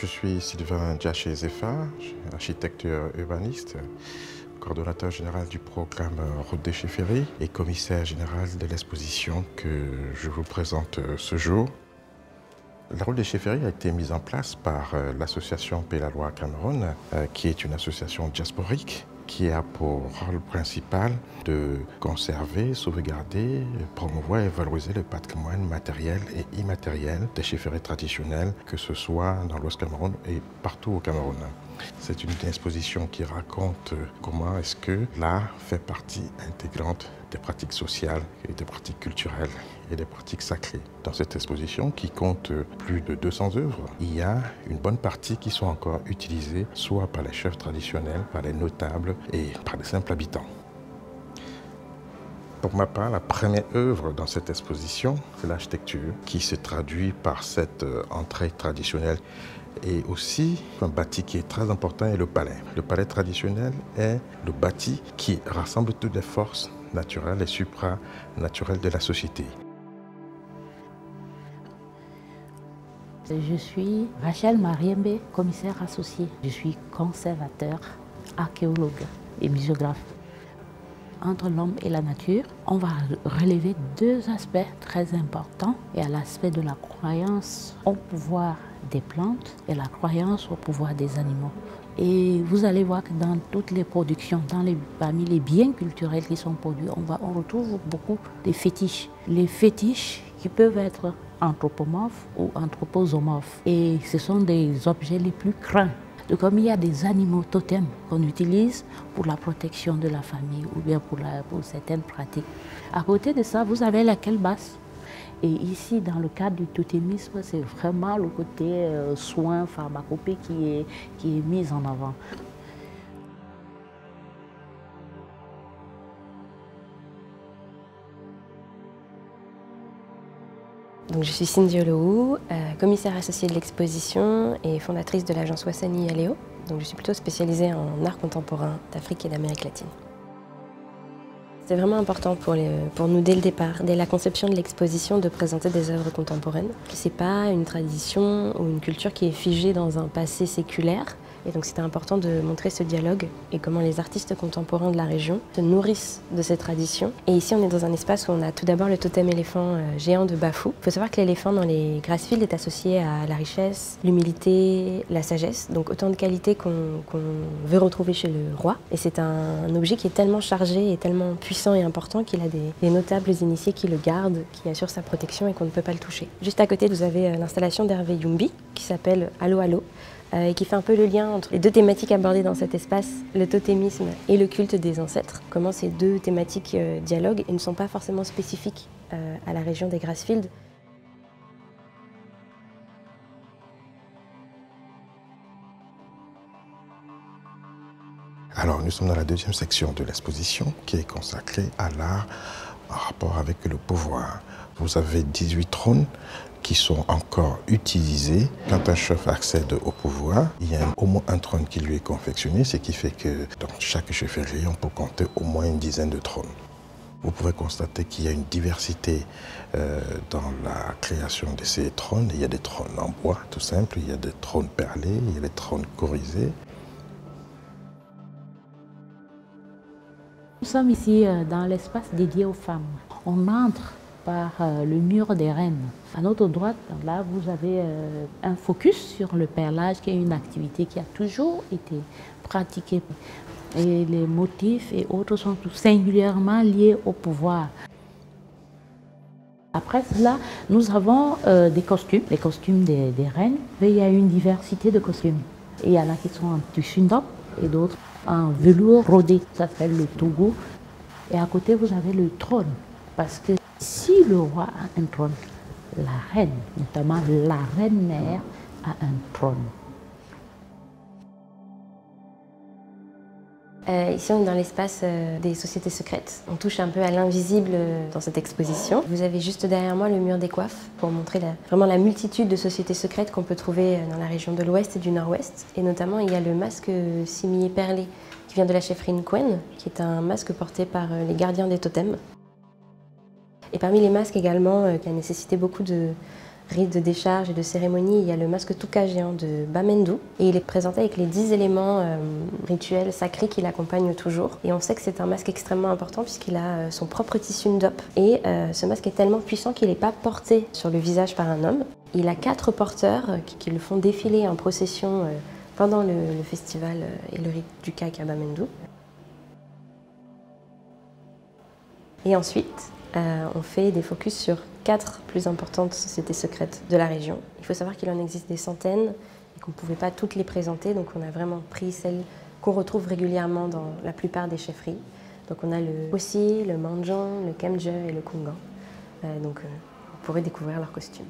Je suis Sylvain Djaché Zefa, architecte urbaniste, coordonnateur général du programme Route des Chefferies et commissaire général de l'exposition que je vous présente ce jour. La route des chefferies a été mise en place par euh, l'association Paix la Cameroun, euh, qui est une association diasporique qui a pour rôle principal de conserver, sauvegarder, promouvoir et valoriser le patrimoine matériel et immatériel des chefferies traditionnelles, que ce soit dans l'Ouest Cameroun et partout au Cameroun. C'est une exposition qui raconte comment est-ce que l'art fait partie intégrante des pratiques sociales et des pratiques culturelles et des pratiques sacrées. Dans cette exposition qui compte plus de 200 œuvres, il y a une bonne partie qui sont encore utilisées soit par les chefs traditionnels, par les notables et par les simples habitants. Pour ma part, la première œuvre dans cette exposition, c'est l'architecture qui se traduit par cette euh, entrée traditionnelle et aussi un bâti qui est très important est le palais. Le palais traditionnel est le bâti qui rassemble toutes les forces naturelles et supranaturelles de la société. Je suis Rachel Mariembe, commissaire associé. Je suis conservateur, archéologue et muséographe entre l'homme et la nature, on va relever deux aspects très importants. Y a l'aspect de la croyance au pouvoir des plantes et la croyance au pouvoir des animaux. Et vous allez voir que dans toutes les productions, dans les, parmi les biens culturels qui sont produits, on, va, on retrouve beaucoup de fétiches. Les fétiches qui peuvent être anthropomorphes ou anthroposomorphes. Et ce sont des objets les plus craints comme il y a des animaux totems qu'on utilise pour la protection de la famille ou bien pour, certaines pratiques. À côté de ça, vous avez la basse. Et ici, dans le cadre du totémisme, c'est vraiment le côté euh, soin, pharmacopée qui est, qui est mis en avant. Je suis Cindy Olohou, euh, commissaire associée de l'exposition et fondatrice de l'agence Wassani Aléo. Donc je suis plutôt spécialisée en art contemporain d'Afrique et d'Amérique latine. C'est vraiment important pour, pour, nous dès le départ, dès la conception de l'exposition, de présenter des œuvres contemporaines. Ce n'est pas une tradition ou une culture qui est figée dans un passé séculaire, et donc c'était important de montrer ce dialogue et comment les artistes contemporains de la région se nourrissent de ces traditions. Et ici on est dans un espace où on a tout d'abord le totem éléphant euh, géant de Bafou. Il faut savoir que l'éléphant dans les Grassfields est associé à la richesse, l'humilité, la sagesse, donc autant de qualités qu'on veut retrouver chez le roi. Et c'est un, objet qui est tellement chargé et tellement puissant et important qu'il a des, des, notables initiés qui le gardent, qui assurent sa protection et qu'on ne peut pas le toucher. Juste à côté vous avez euh, l'installation d'Hervé Yumbi qui s'appelle Allo Allo et qui fait un peu le lien entre les deux thématiques abordées dans cet espace, le totémisme et le culte des ancêtres. Comment ces deux thématiques euh, dialoguent et ne sont pas forcément spécifiques euh, à la région des Grassfields. Alors, nous sommes dans la deuxième section de l'exposition qui est consacrée à l'art en rapport avec le pouvoir. Vous avez 18 trônes qui sont encore utilisés. Quand un chef accède au pouvoir, il y a au moins un trône qui lui est confectionné, ce qui fait que dans chaque chefferie, on peut compter au moins une dizaine de trônes. Vous pouvez constater qu'il y a une diversité euh, dans la création de ces trônes. Il y a des trônes en bois, tout simple, il y a des trônes perlés, il y a des trônes corisés. Nous sommes ici euh, dans l'espace dédié aux femmes. On entre euh, le mur des reines. À notre droite, là, vous avez euh, un focus sur le perlage, qui est une activité qui a toujours été pratiquée. Et les motifs et autres sont tout singulièrement liés au pouvoir. Après cela, nous avons euh, des costumes, les costumes des, reines. il y a une diversité de costumes. il y en a qui sont en tissu et d'autres en velours rodé. Ça s'appelle le Togo. Et à côté, vous avez le trône. Parce que si le roi a un trône, la reine, notamment la reine-mère, a un trône. Euh, ici, on est dans l'espace euh, des sociétés secrètes. On touche un peu à l'invisible euh, dans cette exposition. Vous avez juste derrière moi le mur des coiffes pour montrer vraiment la multitude de sociétés secrètes qu'on peut trouver dans la région de l'Ouest et du Nord-Ouest. Et notamment, il y a le masque simier perlé qui vient de la chefferie Quen, qui est un masque porté par les gardiens des totems. Et parmi les masques également, euh, qui a nécessité beaucoup de, rite de décharge et de cérémonie, il y a le masque Tuka géant de Bamendu. Et il est présenté avec les 10 éléments euh, rituels sacrés qui l'accompagnent toujours. Et on sait que c'est un masque extrêmement important puisqu'il a euh, son propre tissu ndop. Et ce masque est tellement puissant qu'il n'est pas porté sur le visage par un homme. Il a quatre porteurs qui, le font défiler en procession pendant le, festival et le rite du CAC à Bamendu. Et ensuite, on fait des focus sur quatre plus importantes sociétés secrètes de la région. Il faut savoir qu'il en existe des centaines et qu'on ne pouvait pas toutes les présenter, donc on a vraiment pris celles qu'on retrouve régulièrement dans la plupart des chefferies. Donc on a le Ossi, le Manjan, le Kemje et le Kungan. Euh, donc euh, vous pourrez découvrir leurs costumes.